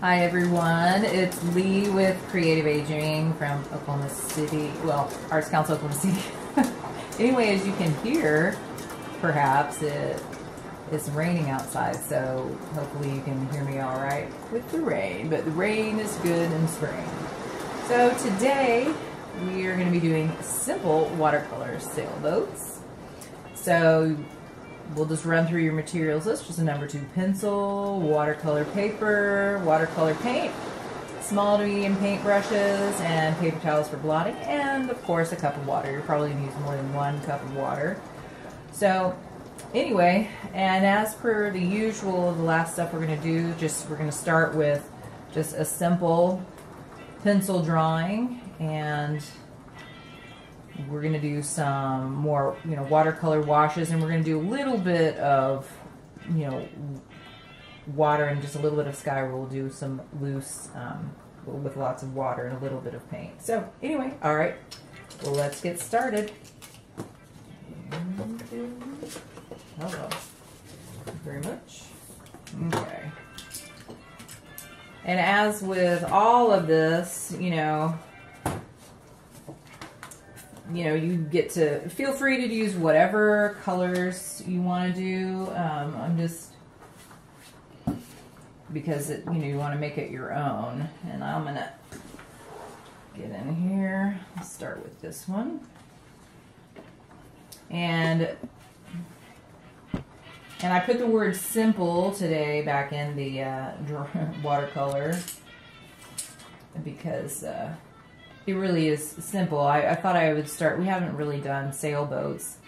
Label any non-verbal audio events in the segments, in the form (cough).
Hi everyone, it's Leigh with Creative Aging from Oklahoma City, well, Arts Council Oklahoma City. (laughs) anyway, as you can hear, perhaps it it's raining outside, so hopefully you can hear me all right with the rain. But the rain is good in spring. So today we are going to be doing simple watercolor sailboats. So we'll just run through your materials list. Just a number two pencil, watercolor paper, watercolor paint, small to medium paint brushes, and paper towels for blotting, and of course a cup of water. You're probably going to use more than one cup of water. So anyway, and as per the usual, the last stuff we're going to do, just we're going to start with just a simple pencil drawing and we're going to do some more, you know, watercolor washes and we're going to do a little bit of, you know, water and just a little bit of sky. We'll do some loose um, with lots of water and a little bit of paint. So anyway, all right, well, let's get started. Hello. very much. Okay. And as with all of this, you know, you know, you get to feel free to use whatever colors you want to do. Um, I'm just because it, you know you want to make it your own, and I'm gonna get in here. Let's start with this one, and and I put the word simple today back in the uh, (laughs) watercolor because uh, it really is simple. I, I, thought I would start, we haven't really done sailboats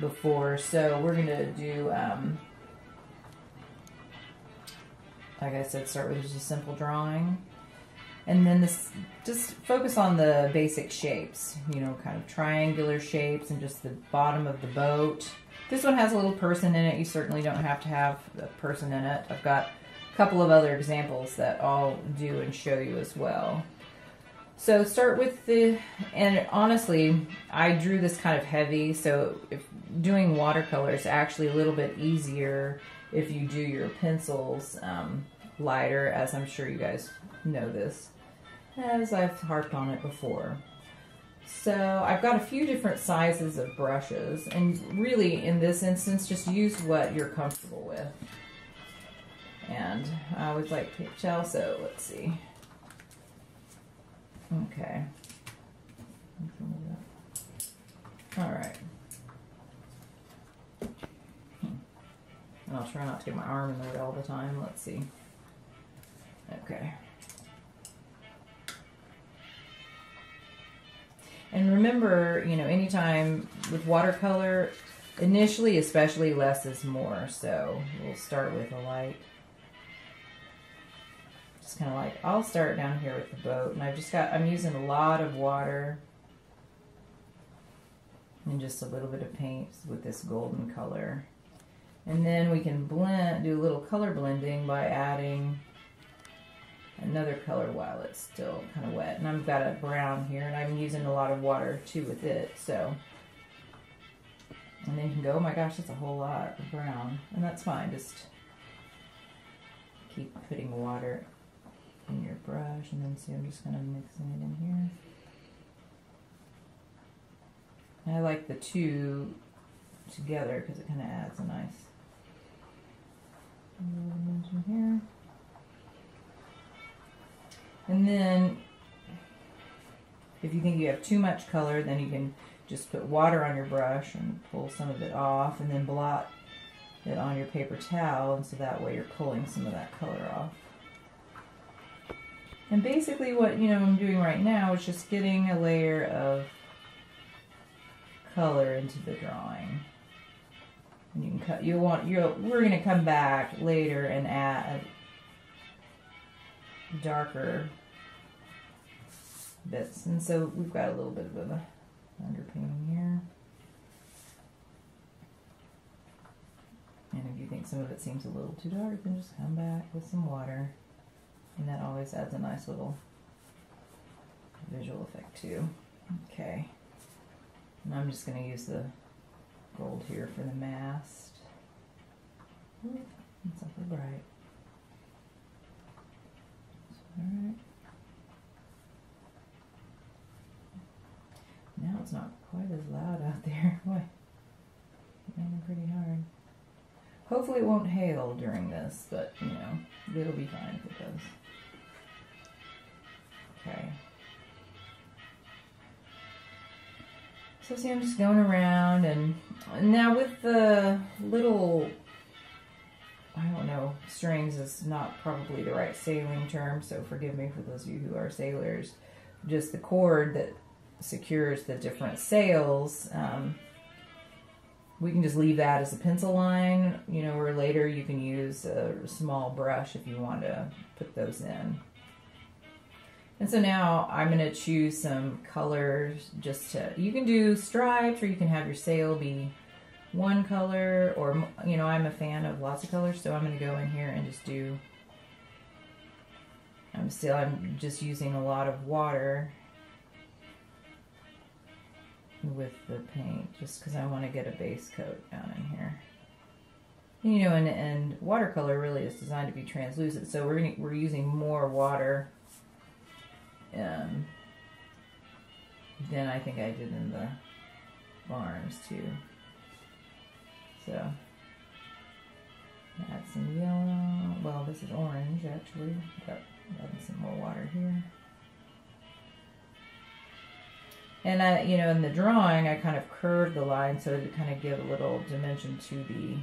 before, so we're going to do, um, like I said, start with just a simple drawing. And then this, just focus on the basic shapes, you know, kind of triangular shapes and just the bottom of the boat this one has a little person in it. You certainly don't have to have a person in it. I've got a couple of other examples that I'll do and show you as well. So start with the, and honestly, I drew this kind of heavy, so if doing watercolor is actually a little bit easier if you do your pencils um, lighter, as I'm sure you guys know this, as I've harped on it before. So I've got a few different sizes of brushes and really in this instance just use what you're comfortable with. And I always like paper towel, so let's see. Okay. All right. Hmm. I'll try not to get my arm in the way all the time. Let's see. Okay. And remember, you know, anytime with watercolor, initially, especially, less is more. So we'll start with a light. Just kind of like, I'll start down here with the boat. And I've just got, I'm using a lot of water and just a little bit of paint with this golden color. And then we can blend, do a little color blending by adding another color while it's still kind of wet. And I've got a brown here, and I'm using a lot of water too with it, so. And then you can go, oh my gosh, that's a whole lot of brown. And that's fine, just keep putting water in your brush, and then see, I'm just kind of mixing it in here. I like the two together because it kind of adds a nice here. And then if you think you have too much color, then you can just put water on your brush and pull some of it off and then blot it on your paper towel and so that way you're pulling some of that color off. And basically what you know I'm doing right now is just getting a layer of color into the drawing. And you can cut you want you we're gonna come back later and add darker bits. And so we've got a little bit of a underpainting here. And if you think some of it seems a little too dark, then just come back with some water. And that always adds a nice little visual effect too. Okay. And I'm just going to use the gold here for the mast. Ooh, it's awfully bright. Alright. Now it's not quite as loud out (laughs) there. Boy, raining pretty hard. Hopefully it won't hail during this, but, you know, it'll be fine if it does. Okay. So see, I'm just going around, and now with the little, I don't know, strings is not probably the right sailing term, so forgive me for those of you who are sailors. Just the cord that secures the different sails. Um, we can just leave that as a pencil line, you know, or later you can use a small brush if you want to put those in. And so now I'm going to choose some colors just to, you can do stripes or you can have your sail be one color or, you know, I'm a fan of lots of colors. So I'm going to go in here and just do, I'm still, I'm just using a lot of water with the paint just because I want to get a base coat down in here. You know, and, and watercolor really is designed to be translucent. So we're, gonna, we're using more water um, than I think I did in the barns too. So add some yellow. Well, this is orange actually. Got adding some more water here. And I, you know, in the drawing, I kind of curved the line so to kind of give a little dimension to the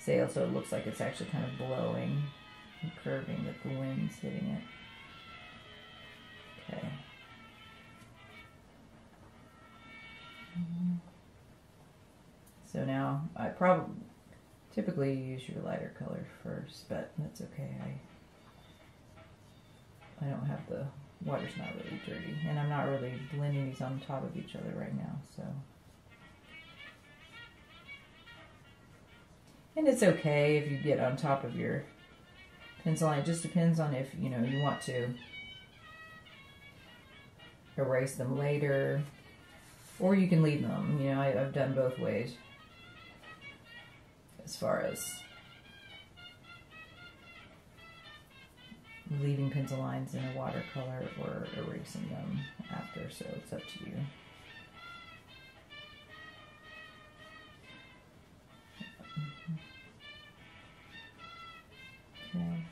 sail, so it looks like it's actually kind of blowing and curving with the wind's hitting it. Okay. So now I probably typically use your lighter color first, but that's okay. I I don't have the water's not really dirty, and I'm not really blending these on top of each other right now, so. And it's okay if you get on top of your pencil line. It just depends on if, you know, you want to erase them later, or you can leave them. You know, I, have done both ways as far as leaving pencil lines in a watercolor or erasing them after, so it's up to you. Okay,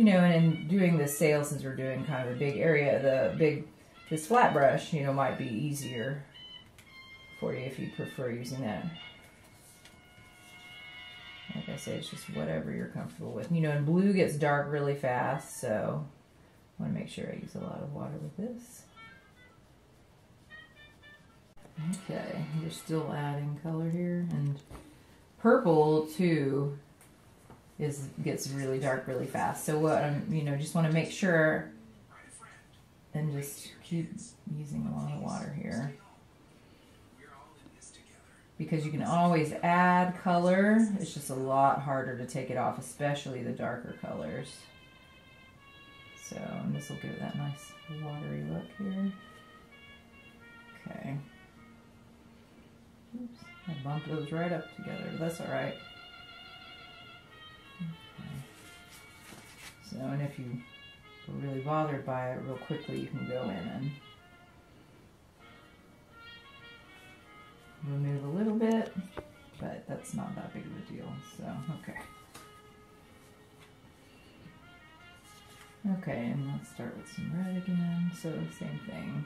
you know, and in doing the sail, since we're doing kind of a big area, the big, this flat brush, you know, might be easier for you if you prefer using that. Like I say, it's just whatever you're comfortable with. You know, and blue gets dark really fast, so I want to make sure I use a lot of water with this. Okay, you're still adding color here, and purple too is gets really dark really fast. So what I'm, you know, just want to make sure and just keep using a lot of water here. Because you can always add color. It's just a lot harder to take it off, especially the darker colors. So this will give it that nice watery look here. Okay. Oops, I bumped those right up together, that's all right. So, and if you are really bothered by it real quickly, you can go in and remove a little bit, but that's not that big of a deal. So, okay. Okay, and let's start with some red again. So, same thing.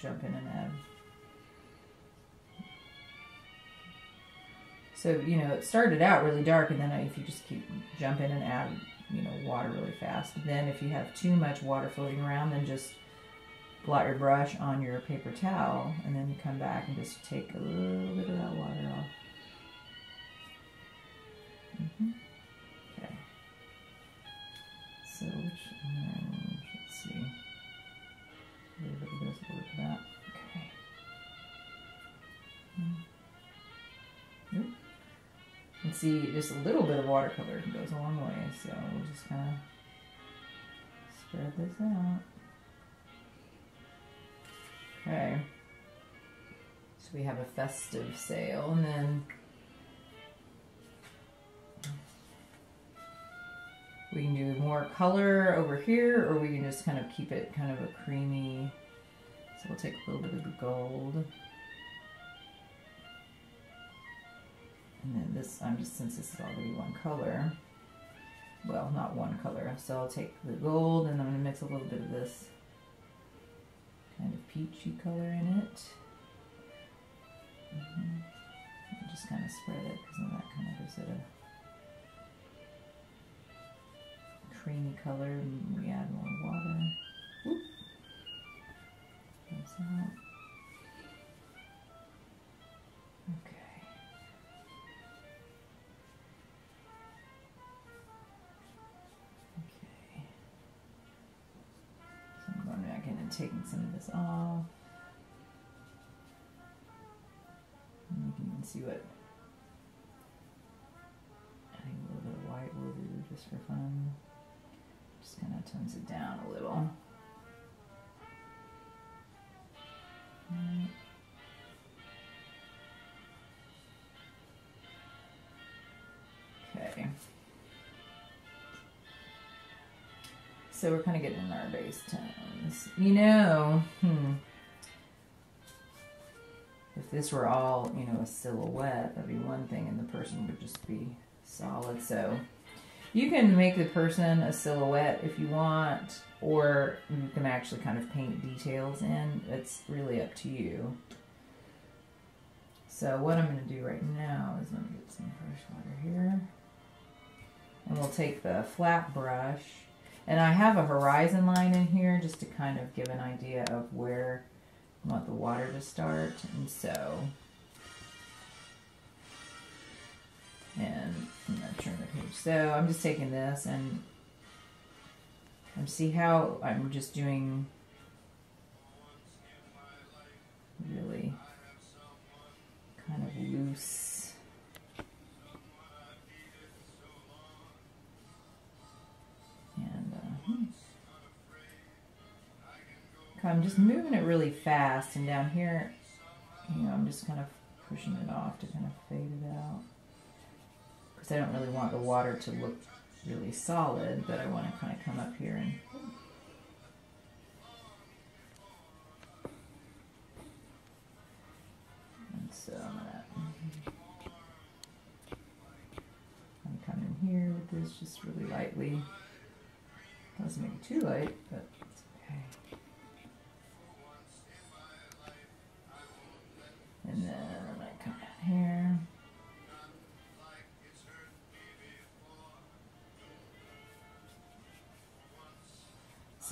Jump in and add. So, you know, it started out really dark, and then if you just keep jumping and add, you know, water really fast. Then if you have too much water floating around, then just blot your brush on your paper towel, and then come back and just take a little bit of that water off. See, just a little bit of watercolor goes a long way, so we'll just kind of spread this out. Okay. So we have a festive sail and then we can do more color over here or we can just kind of keep it kind of a creamy. So we'll take a little bit of the gold. This, I'm just, since this is already one color, well, not one color, so I'll take the gold and I'm going to mix a little bit of this kind of peachy color in it. Mm -hmm. Just kind of spread it because then that kind of gives it a creamy color and we add more water. Oop. out. Tones it down a little. Okay. So we're kind of getting in our base tones. You know, hmm. If this were all, you know, a silhouette, that'd be one thing and the person would just be solid. So you can make the person a silhouette if you want, or you can actually kind of paint details in. It's really up to you. So what I'm going to do right now is I'm going to get some fresh water here. And we'll take the flat brush. And I have a horizon line in here just to kind of give an idea of where I want the water to start. And so and I'm going to turn the page. So I'm just taking this and see how I'm just doing really kind of loose. And uh, hmm. I'm just moving it really fast and down here, you know, I'm just kind of pushing it off to kind of fade it out because I don't really want the water to look really solid, but I want to kind of come up here and so I'm gonna I'm here with this just really lightly. Doesn't make it too light, but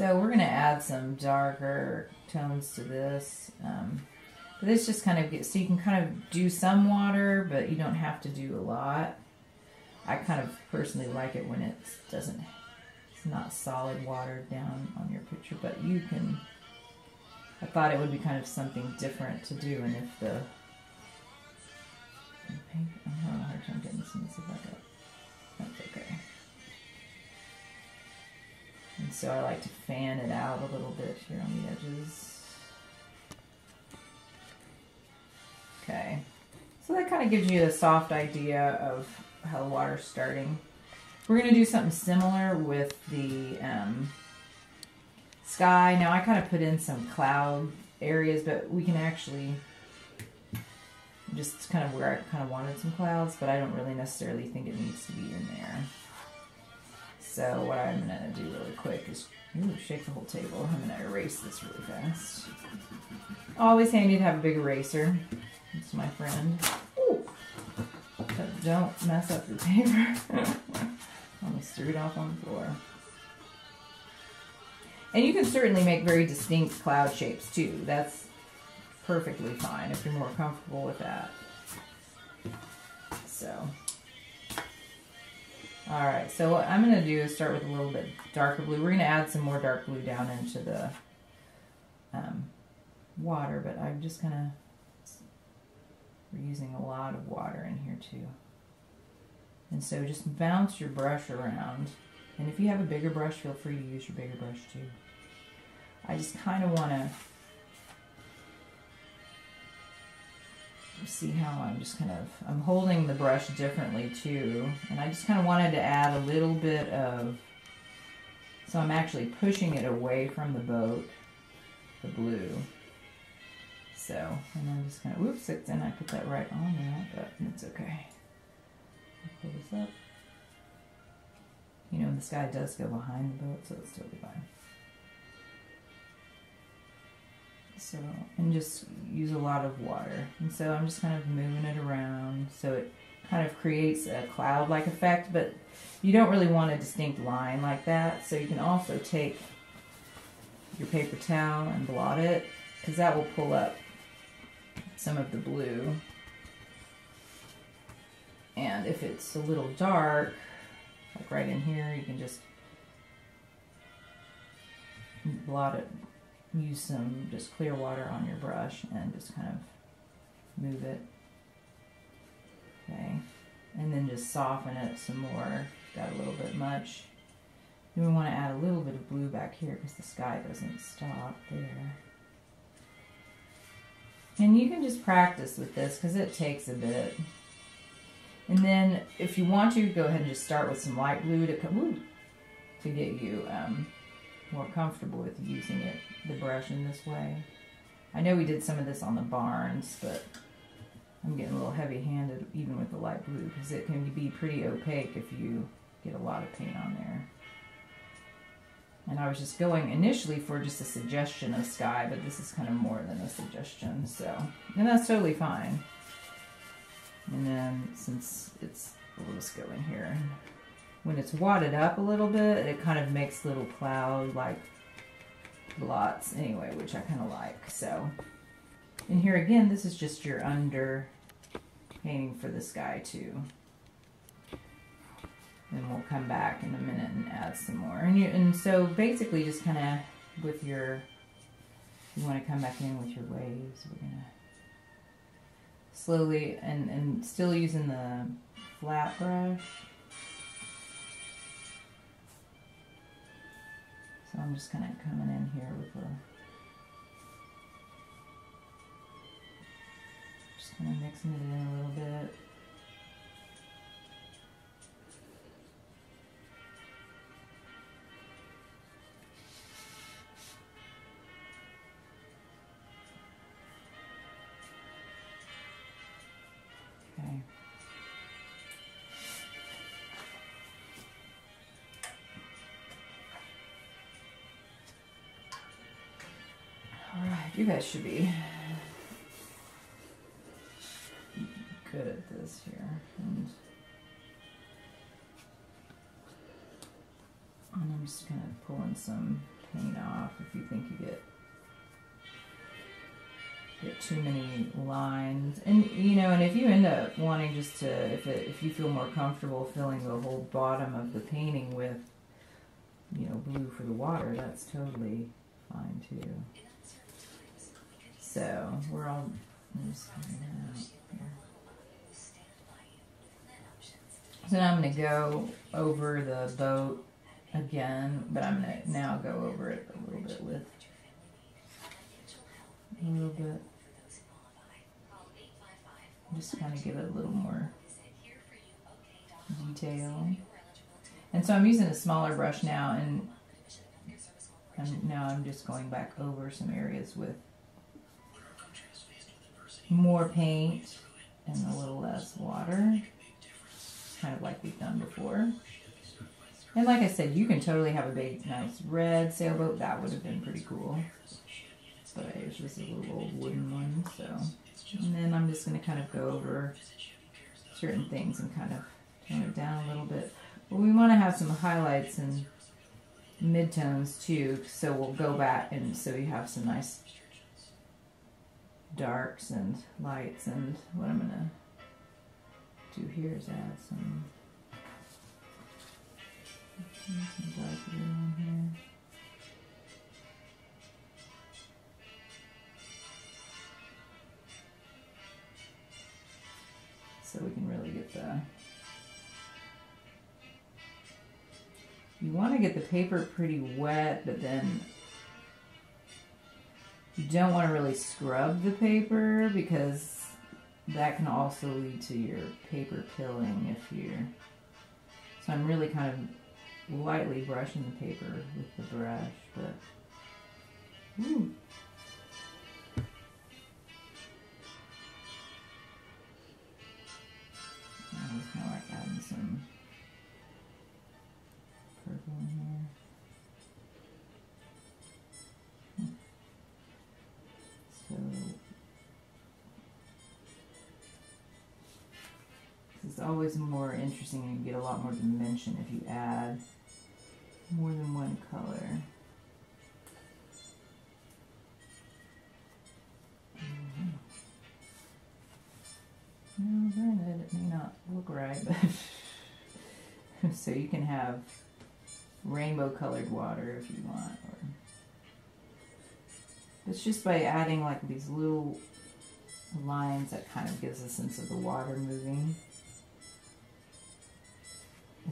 So we're going to add some darker tones to this. Um, this just kind of gets, so you can kind of do some water, but you don't have to do a lot. I kind of personally like it when it doesn't, it's not solid water down on your picture, but you can, I thought it would be kind of something different to do, and if the, I'm having a hard time getting of this back up. That's okay. So I like to fan it out a little bit here on the edges. Okay, so that kind of gives you a soft idea of how the water's starting. We're going to do something similar with the um, sky. Now I kind of put in some cloud areas, but we can actually just kind of where I kind of wanted some clouds, but I don't really necessarily think it needs to be in there. So what I'm to do really quick is ooh, shake the whole table. I'm to erase this really fast. Always handy to have a big eraser. It's my friend. Ooh. But don't mess up your paper. (laughs) Almost threw it off on the floor. And you can certainly make very distinct cloud shapes too. That's perfectly fine if you're more comfortable with that. So all right, so what I'm going to do is start with a little bit darker blue. We're going to add some more dark blue down into the um, water, but I'm just to, we're using a lot of water in here too. And so just bounce your brush around And if you have a bigger brush, feel free to use your bigger brush too. I just kind of want to see how I'm just kind of, I'm holding the brush differently too. And I just kind of wanted to add a little bit of, so I'm actually pushing it away from the boat, the blue. So, and I'm just gonna, whoops, and I put that right on there, but it's okay. Pull this up. You know, the sky does go behind the boat, so it's totally fine. So, and just use a lot of water. And so I'm just kind of moving it around so it kind of creates a cloud-like effect, but you don't really want a distinct line like that. So you can also take your paper towel and blot it because that will pull up some of the blue. And if it's a little dark, like right in here, you can just blot it use some just clear water on your brush and just kind of move it. Okay, and then just soften it some more. Got a little bit much. Then we want to add a little bit of blue back here because the sky doesn't stop there. And you can just practice with this because it takes a bit. And then if you want to, go ahead and just start with some light blue to, to get you um, more comfortable with using it, the brush in this way. I know we did some of this on the barns, but I'm getting a little heavy-handed even with the light blue because it can be pretty opaque if you get a lot of paint on there. And I was just going initially for just a suggestion of sky, but this is kind of more than a suggestion, so, and that's totally fine. And then since it's, we'll just go in here when it's wadded up a little bit, it kind of makes little cloud like blots anyway, which I kind of like. So, and here again, this is just your under painting for the sky too. And we'll come back in a minute and add some more. And you, and so basically just kind of with your, you want to come back in with your waves. We're gonna slowly and and still using the flat brush I'm just kind of coming in here with a, just kind of mixing it in a little bit. You guys should be good at this here. And, I'm just kind of pulling some paint off if you think you get get too many lines and you know and if you end up wanting just to if it, if you feel more comfortable filling the whole bottom of the painting with you know blue for the water that's totally fine too so we're all So now I'm going to go over the boat again, but I'm going to now go over it a little bit with a little bit. Just kind of give it a little more detail. And so I'm using a smaller brush now, and, and now I'm just going back over some areas with more paint and a little less water, kind of like we've done before. And like I said, you can totally have a big, nice red sailboat. That would have been pretty cool. But it's just a little old wooden one, so. And then I'm just going to kind of go over certain things and kind of tone it down a little bit. But we want to have some highlights and midtones too, so we'll go back and so you have some nice darks and lights and what I'm gonna do here is add some, some dark blue in here. So we can really get the you want to get the paper pretty wet, but then you don't want to really scrub the paper because that can also lead to your paper pilling if you're. So I'm really kind of lightly brushing the paper with the brush, but. Ooh. I was kind of like adding some always more interesting and you get a lot more dimension if you add more than one color. Mhm. No, granted, it may not look right, but (laughs) so you can have rainbow colored water if you want. Or it's just by adding like these little lines that kind of gives a sense of the water moving.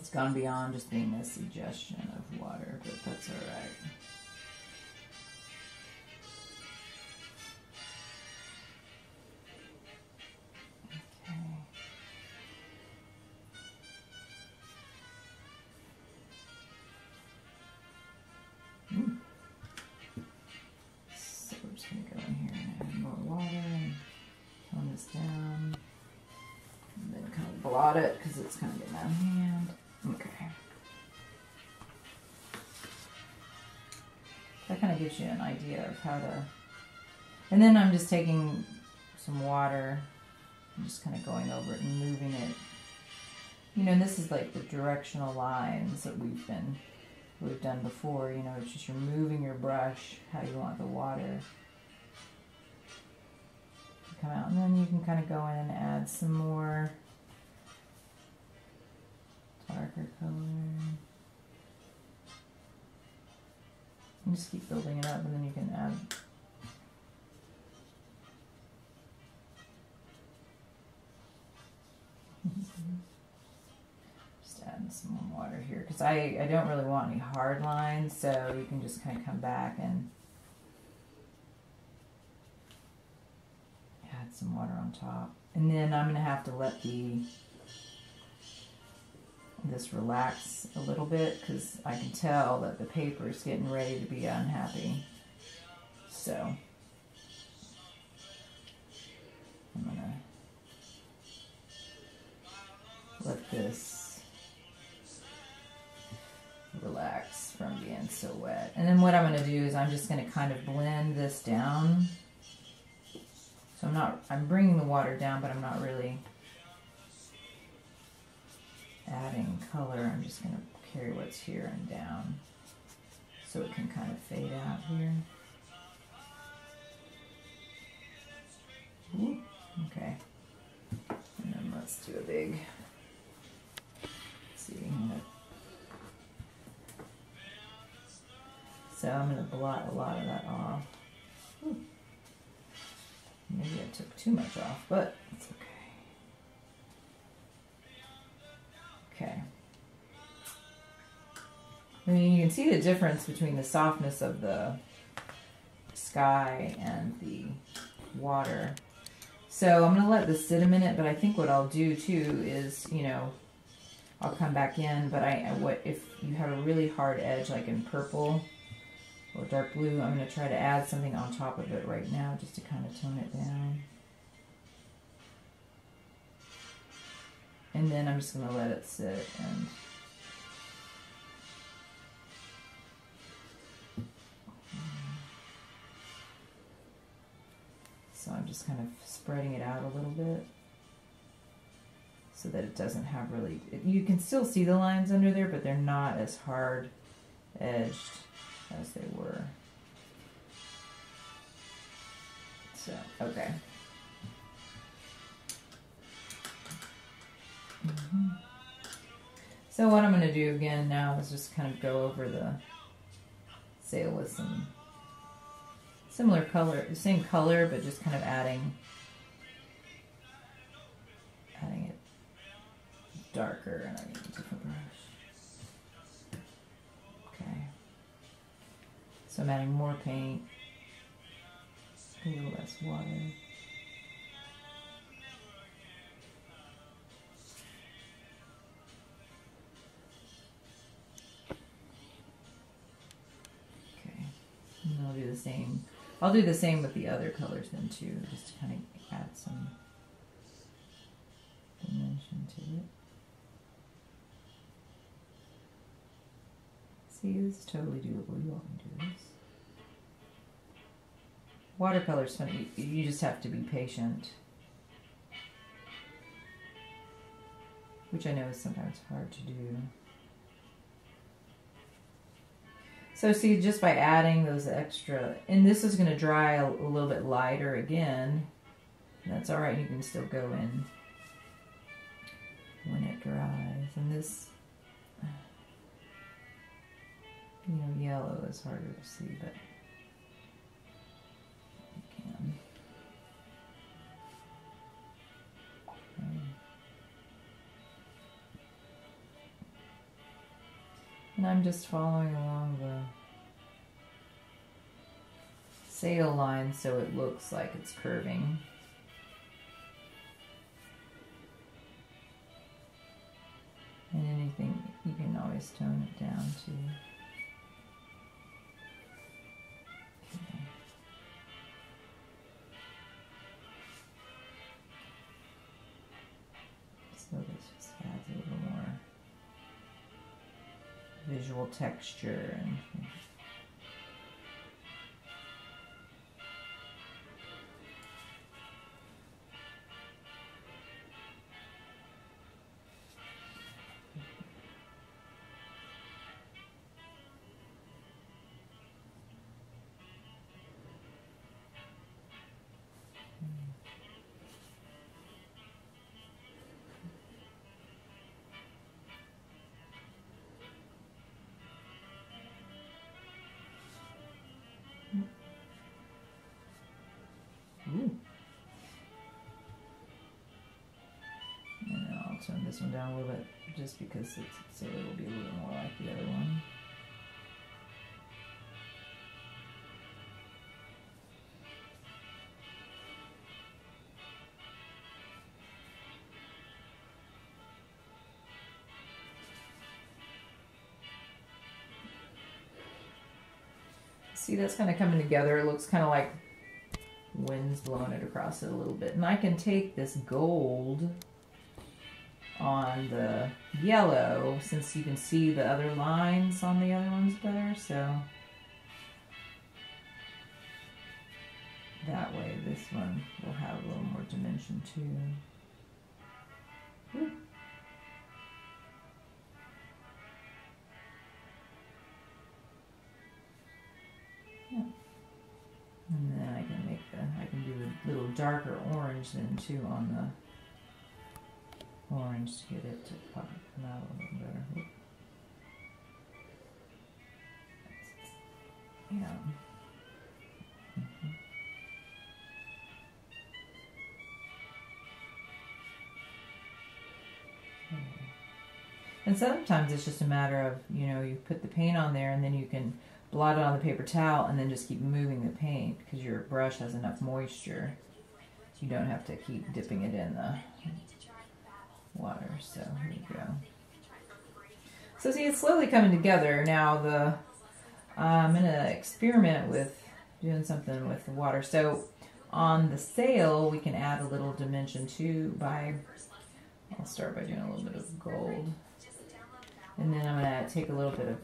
It's gone beyond just being a suggestion of water, but that's alright. Okay. Idea of how to. And then I'm just taking some water and just kind of going over it and moving it. You know, this is like the directional lines that we've been we've done before. You know, it's just you're moving your brush how you want the water to come out, and then you can kind of go in and add some more darker color. Just keep building it up, and then you can add. (laughs) Just adding some more water here because I, I don't really want any hard lines, so you can just kind of come back and add some water on top. And then I'm going to have to let the this relax a little bit because I can tell that the paper is getting ready to be unhappy. So I'm gonna let this relax from being so wet. And then what I'm gonna do is I'm just gonna kind of blend this down. So I'm not, I'm bringing the water down, but I'm not really adding color, I'm just going to carry what's here and down so it can kind of fade out here. Ooh, okay. And then let's do a big, see, so I'm going to blot a lot of that off. Ooh. Maybe I took too much off, but I mean, you can see the difference between the softness of the sky and the water. So I'm going to let this sit a minute, but I think what I'll do too is, you know, I'll come back in, but I what if you have a really hard edge like in purple or dark blue, I'm going to try to add something on top of it right now just to kind of tone it down. And then I'm just going to let it sit and so I'm just kind of spreading it out a little bit so that it doesn't have really, you can still see the lines under there, but they're not as hard edged as they were. So, okay. Mm-hmm. So what I'm going to do again now is just kind of go over the sail with some similar color, the same color, but just kind of adding, adding it darker, and I need a different brush. Okay. So I'm adding more paint, a little less water. Okay, and I'll do the same. I'll do the same with the other colors then too, just to kind of add some dimension to it. See, this is totally doable. You all can do this. Watercolor's funny. You, you just have to be patient. Which I know is sometimes hard to do. So see, just by adding those extra, and this is going to dry a, a little bit lighter again. That's all right. You can still go in when it dries. And this you know, yellow is harder to see, but And I'm just following along the sail line so it looks like it's curving. And anything, you can always tone it down too. Visual texture and this one down a little bit just because it's so it'll be a little more like the other one. See, that's kind of coming together. It looks kind of like wind's blowing it across it a little bit. And I can take this gold on the yellow since you can see the other lines on the other ones better. So that way this one will have a little more dimension too. Ooh. And then I can make the, I can do a little darker orange then too on the orange to get it to pop, out a little better. Yeah. Mhm. And sometimes it's just a matter of, you know, you put the paint on there and then you can blot it on the paper towel and then just keep moving the paint because your brush has enough moisture. You don't have to keep dipping it in the water. So here you go. So see, it's slowly coming together. Now the uh, I'm gonna experiment with doing something with the water. So on the sail, we can add a little dimension too by. I'll start by doing a little bit of gold, and then I'm gonna take a little bit of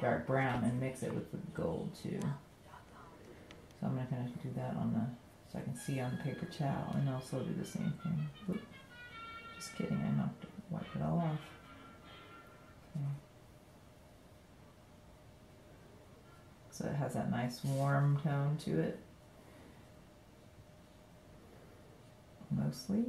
dark brown and mix it with the gold too. So I'm gonna kind of do that on the so I can see on the paper towel and also do the same thing. Oop. Just kidding, I knocked it, wiped it all off. Okay. So it has that nice warm tone to it. Mostly.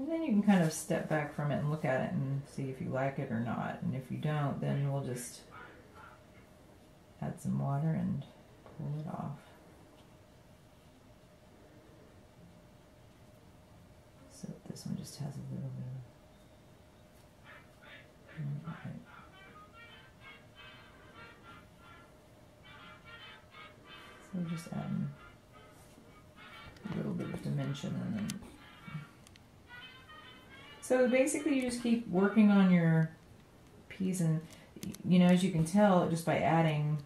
And then you can kind of step back from it and look at it and see if you like it or not. And if you don't, then we'll just add some water and pull it off. So this one just has a little bit of. just adding a little bit of dimension and then. So basically, you just keep working on your piece, and you know, as you can tell, just by adding,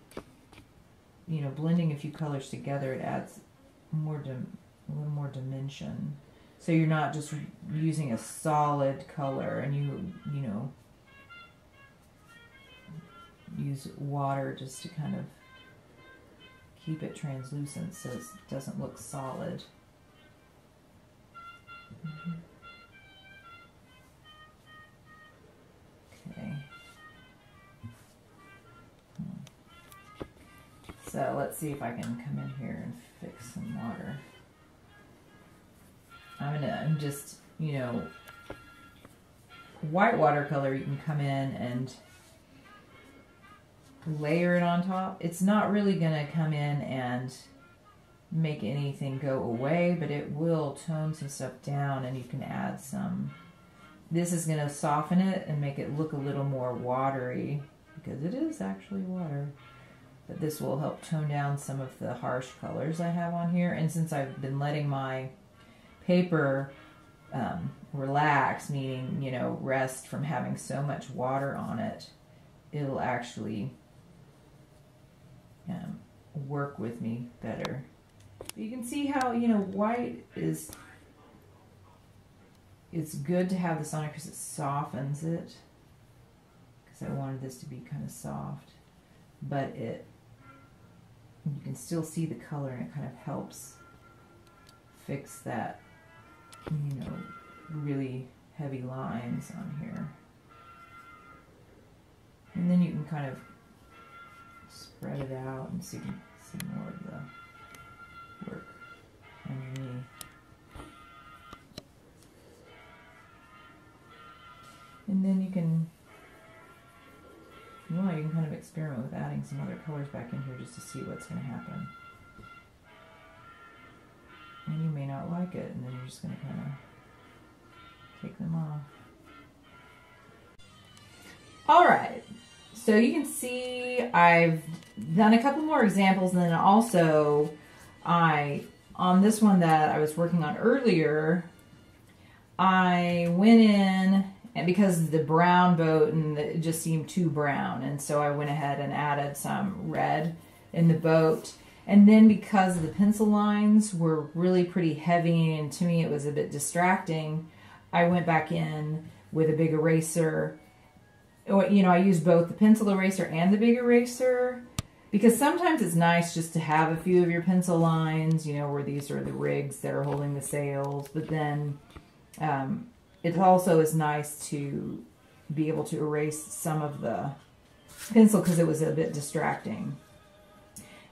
you know, blending a few colors together, it adds more dim- a little more dimension. So you're not just using a solid color, and you you know use water just to kind of keep it translucent so it doesn't look solid. Okay. Hmm. So let's see if I can come in here and fix some water. I'm gonna, I'm just, you know, white watercolor you can come in and layer it on top. It's not really to come in and make anything go away, but it will tone some stuff down and you can add some. This is to soften it and make it look a little more watery because it is actually water. But this will help tone down some of the harsh colors I have on here. And since I've been letting my paper um, relax, meaning, you know, rest from having so much water on it, it'll actually um, work with me better. But you can see how, you know, white is, it's good to have this on it because it softens it. Because I wanted this to be kind of soft. But it, you can still see the color and it kind of helps fix that, you know, really heavy lines on here. And then you can kind of spread it out and see see more of the work underneath. And then you can, well, you can kind of experiment with adding some other colors back in here just to see what's going to happen. And you may not like it, and then you're just going to kind of take them off. All right, so you can see I've done a couple more examples and then also I, on this one that I was working on earlier, I went in and because the brown boat and it just seemed too brown and so I went ahead and added some red in the boat and then because the pencil lines were really pretty heavy and to me it was a bit distracting I went back in with a big eraser you know, I use both the pencil eraser and the big eraser because sometimes it's nice just to have a few of your pencil lines, you know, where these are the rigs that are holding the sails, but then um, it also is nice to be able to erase some of the pencil because it was a bit distracting.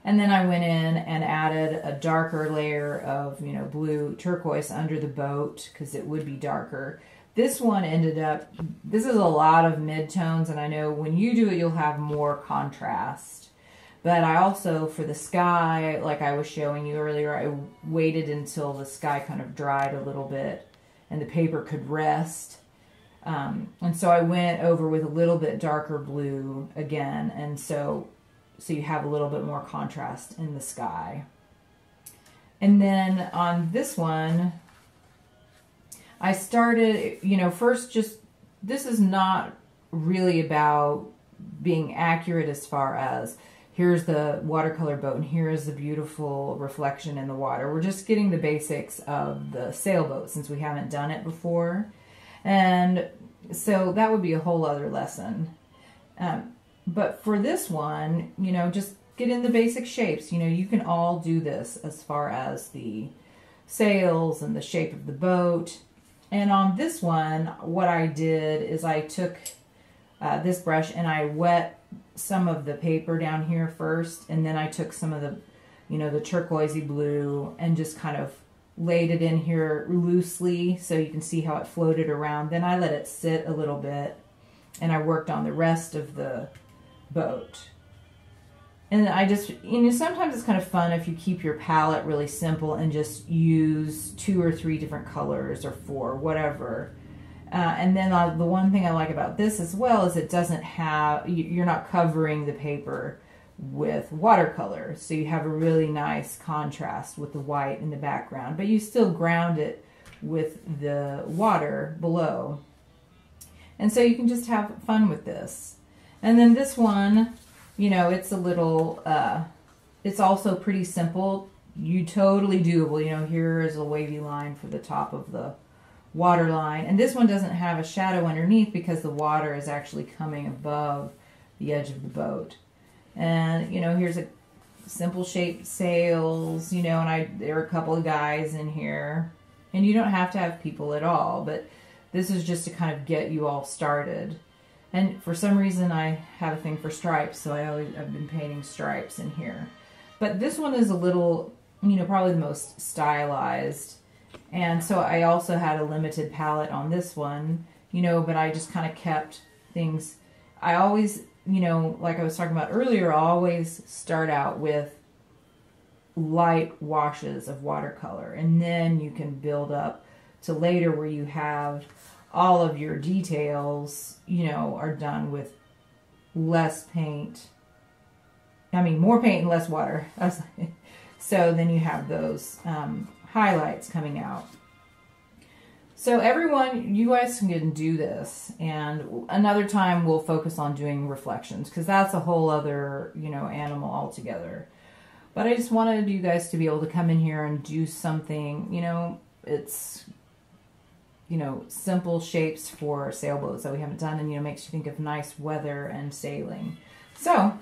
And then I went in and added a darker layer of, you know, blue turquoise under the boat because it would be darker. This one ended up, this is a lot of mid-tones, and I know when you do it, you'll have more contrast. But I also, for the sky, like I was showing you earlier, I waited until the sky kind of dried a little bit and the paper could rest. Um, and so I went over with a little bit darker blue again, and so so you have a little bit more contrast in the sky. And then on this one, I started, you know, first just, this is not really about being accurate as far as here's the watercolor boat and here is the beautiful reflection in the water. We're just getting the basics of the sailboat since we haven't done it before. And so that would be a whole other lesson. Um, but for this one, you know, just get in the basic shapes. You know, you can all do this as far as the sails and the shape of the boat and on this one, what I did is I took uh, this brush and I wet some of the paper down here first, and then I took some of the, you know, the turquoisey blue and just kind of laid it in here loosely so you can see how it floated around. Then I let it sit a little bit and I worked on the rest of the boat. And I just, you know, sometimes it's kind of fun if you keep your palette really simple and just use two or three different colors or four, whatever. Uh, and then the one thing I like about this as well is it doesn't have, you're not covering the paper with watercolor. So you have a really nice contrast with the white in the background, but you still ground it with the water below. And so you can just have fun with this. And then this one, you know, it's a little, uh, it's also pretty simple. You totally doable. You know, here is a wavy line for the top of the water line. And this one doesn't have a shadow underneath because the water is actually coming above the edge of the boat. And, you know, here's a simple shaped sails, you know, and I there are a couple of guys in here. And you don't have to have people at all, but this is just to kind of get you all started. And for some reason I have a thing for stripes, so I always I've been painting stripes in here. But this one is a little, you know, probably the most stylized. And so I also had a limited palette on this one, you know, but I just kind of kept things. I always, you know, like I was talking about earlier, I always start out with light washes of watercolor and then you can build up to later where you have all of your details, you know, are done with less paint. I mean, more paint and less water. (laughs) so then you have those um, highlights coming out. So everyone, you guys can do this, and another time we'll focus on doing reflections because that's a whole other, you know, animal altogether. But I just wanted you guys to be able to come in here and do something, you know, it's you know, simple shapes for sailboats that we haven't done and, you know, makes you think of nice weather and sailing. So,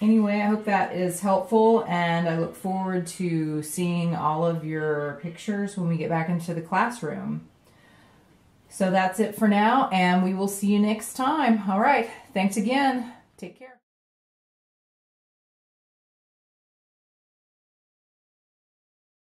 anyway, I hope that is helpful and I look forward to seeing all of your pictures when we get back into the classroom. So that's it for now and we will see you next time. All right. Thanks again. Take care.